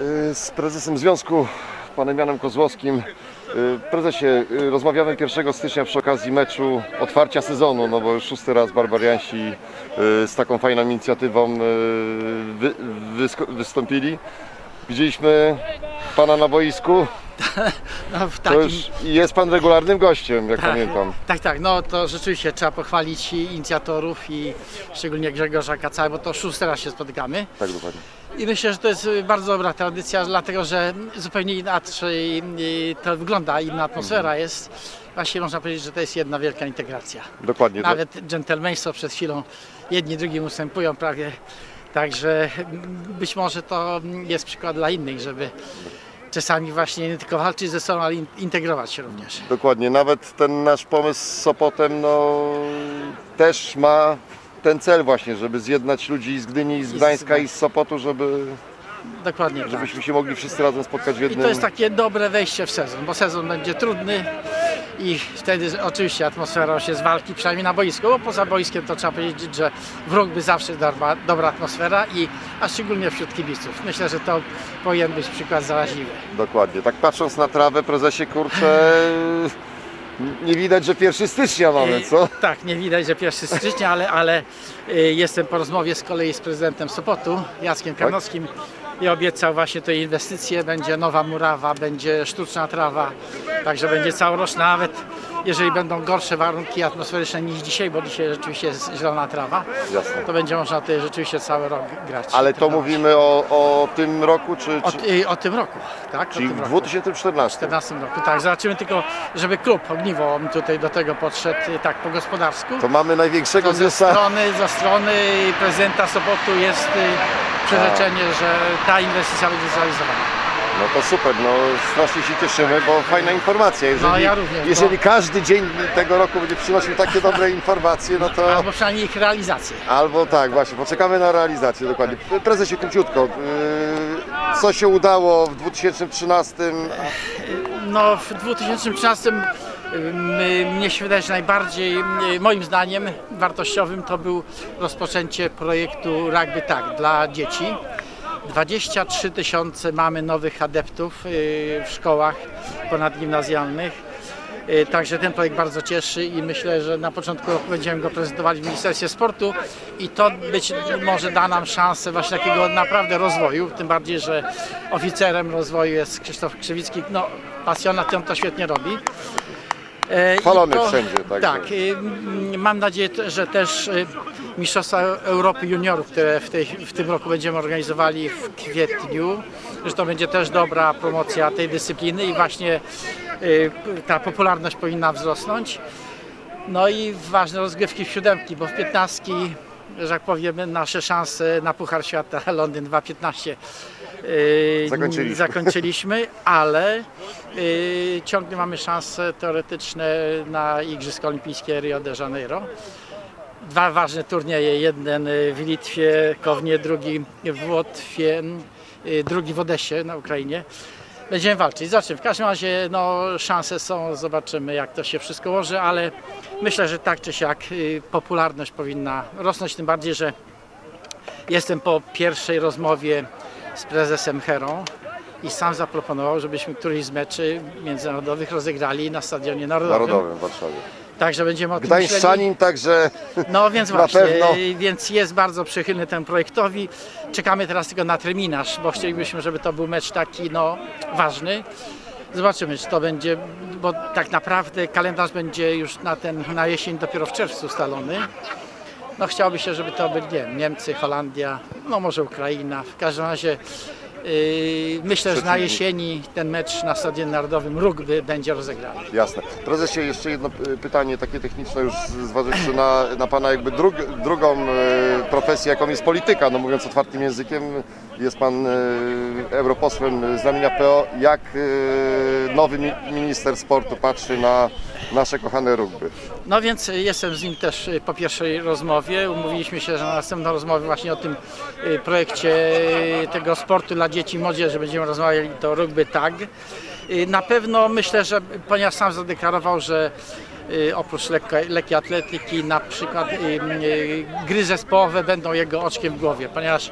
y, z prezesem związku, panem Janem Kozłowskim. Y, Prezesie, y, rozmawiamy 1 stycznia przy okazji meczu otwarcia sezonu, no bo już szósty raz Barbariansi z taką fajną inicjatywą wy, wystąpili. Widzieliśmy pana na boisku, No, w to takim, już jest pan regularnym gościem, jak pamiętam. tak, tak, no to rzeczywiście trzeba pochwalić inicjatorów i szczególnie Grzegorza Kaca, bo to szósty raz się spotykamy. Tak, dokładnie. I myślę, że to jest bardzo dobra tradycja, dlatego że zupełnie inaczej y, to wygląda, inna atmosfera jest. Właśnie można powiedzieć, że to jest jedna wielka integracja. Dokładnie. Nawet dżentelmeństwo przed chwilą jedni drugim ustępują prawie. Także być może to jest przykład dla innych, żeby czasami właśnie nie tylko walczyć ze sobą, ale in- integrować się również. Dokładnie, nawet ten nasz pomysł z Sopotem no, też ma ten cel właśnie, żeby zjednać ludzi z Gdyni, z z Gdańska i z Sopotu, żeby, Dokładnie tak. żebyśmy się mogli wszyscy razem spotkać w I jednym... to jest takie dobre wejście w sezon, bo sezon będzie trudny i wtedy oczywiście atmosfera się z walki, przynajmniej na boisku, bo poza boiskiem to trzeba powiedzieć, że w rugby zawsze dobra, dobra atmosfera i a szczególnie wśród kibiców. Myślę, że to powinien być przykład zaraźliwy. Dokładnie, tak patrząc na trawę, prezesie, kurczę, nie widać, że 1 stycznia mamy, co? Tak, nie widać, że 1 stycznia, ale, ale y, jestem po rozmowie z kolei z prezydentem Sopotu, Jackiem Karnowskim i obiecał właśnie te inwestycje, będzie nowa murawa, będzie sztuczna trawa, także będzie całoroczna, nawet jeżeli będą gorsze warunki atmosferyczne niż dzisiaj, bo dzisiaj rzeczywiście jest zielona trawa, Jasne. to będzie można tutaj rzeczywiście cały rok grać. Ale to trenować. mówimy o, o tym roku, czy, O, czy o tym roku, tak? czyli o tym w roku. 2014? 2014 roku, tak. Zobaczymy tylko, żeby klub Ogniwo tutaj do tego podszedł y, tak po gospodarsku. To mamy największego To ze strony, ze strony prezydenta Sopotu jest y, przyrzeczenie, że ta inwestycja będzie zrealizowana. No to super, no strasznie się cieszymy, bo fajna informacja. Jeżeli, No, ja również, jeżeli każdy dzień tego roku będzie przynosił takie dobre informacje, no to... Albo przynajmniej ich realizację. Albo tak, właśnie, poczekamy na realizację, dokładnie. Prezesie, króciutko, yy, co się udało w 2013? No w 2013 y, my- mnie się wydaje, że najbardziej moim zdaniem wartościowym to był rozpoczęcie projektu Rugby Tak dla dzieci. 23 tysiące mamy nowych adeptów y, w szkołach ponadgimnazjalnych. Y, Także ten projekt bardzo cieszy i myślę, że na początku roku będziemy go prezentowali w Ministerstwie Sportu i to być może da nam szansę właśnie takiego naprawdę rozwoju, tym bardziej, że oficerem rozwoju jest Krzysztof Krzywicki, no pasjonat on to świetnie robi. E, Chwalony wszędzie, także. Tak, m, mam nadzieję, że też y, Mistrzostwa Europy Juniorów, które w, tej, w tym roku będziemy organizowali w kwietniu, że to będzie też dobra promocja tej dyscypliny i właśnie y, ta popularność powinna wzrosnąć. No i ważne rozgrywki w siódemki, bo w piętnastki, że tak powiem, nasze szanse na Puchar Świata Londyn 2.15 yy, Zakończyliśmy. zakończyliśmy, ale yy, ciągle mamy szanse teoretyczne na Igrzyska Olimpijskie Rio de Janeiro. Dwa ważne turnieje, jeden y, w Litwie, Kownie, drugi w Łotwie, drugi w Odesie na Ukrainie. Będziemy walczyć. Zobaczymy. W każdym razie no, szanse są, zobaczymy jak to się wszystko ułoży, ale myślę, że tak czy siak popularność powinna rosnąć, tym bardziej, że jestem po pierwszej rozmowie z prezesem Herą i sam zaproponował, żebyśmy któryś z meczy międzynarodowych rozegrali na Stadionie Narodowym. Narodowym w Warszawie. Także będziemy o tym. Gdańszczanin, także No więc Na właśnie, pewno. więc jest bardzo przychylny temu projektowi. Czekamy teraz tylko na terminarz, bo chcielibyśmy, żeby to był mecz taki no ważny. Zobaczymy, czy to będzie, bo tak naprawdę kalendarz będzie już na ten na jesień dopiero w czerwcu ustalony. No chciałoby się, żeby to byli nie wiem, Niemcy, Holandia, no może Ukraina. W każdym razie yy, myślę, że na jesieni ten mecz na Stadionie Narodowym rugby będzie rozegrany. jasne. Prezesie, jeszcze jedno pytanie takie techniczne, już zważywszy na, na Pana jakby drug, drugą y, profesję, jaką jest polityka, no mówiąc otwartym językiem, jest Pan y, europosłem z ramienia PO. Jak y, nowy mi, minister sportu patrzy na nasze kochane rugby? No więc jestem z nim też y, po pierwszej rozmowie. Umówiliśmy się, że na następną rozmowę właśnie o tym y, projekcie y, tego sportu dla dzieci i młodzieży będziemy rozmawiali to rugby tag. Na pewno myślę, że ponieważ sam zadeklarował, że oprócz lekkiej atletyki na przykład gry zespołowe będą jego oczkiem w głowie, ponieważ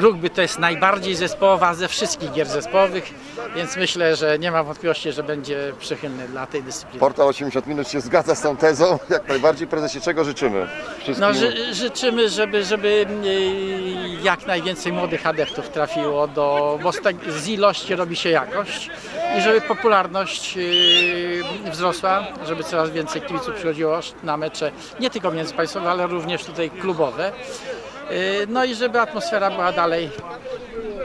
Rugby to jest najbardziej zespołowa ze wszystkich gier zespołowych, więc myślę, że nie ma wątpliwości, że będzie przychylny dla tej dyscypliny. Portal 80 minut się zgadza z tą tezą. Jak najbardziej prezesie, czego życzymy? Wszystkim... No, ży, życzymy, żeby, żeby y, jak najwięcej młodych adeptów trafiło do, bo z ilości robi się jakość i żeby popularność y, wzrosła, żeby coraz więcej kibiców przychodziło na mecze, nie tylko międzypaństwowe, ale również tutaj klubowe. Y, No i żeby atmosfera była dalej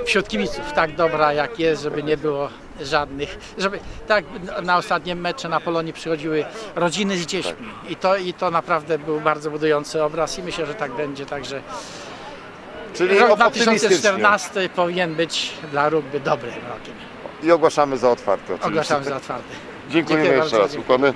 wśród kibiców tak dobra jak jest, żeby nie było żadnych, żeby tak na ostatnie mecze na Polonii przychodziły rodziny z dziećmi i to, i to naprawdę był bardzo budujący obraz i myślę, że tak będzie, także Czyli rok optymistycznie. 2014 powinien być dla rugby dobrym rokiem. I ogłaszamy za otwarty oczywiście. Ogłaszamy za otwarty. Dziękujemy Dziękuję jeszcze bardzo, raz. Ukłony.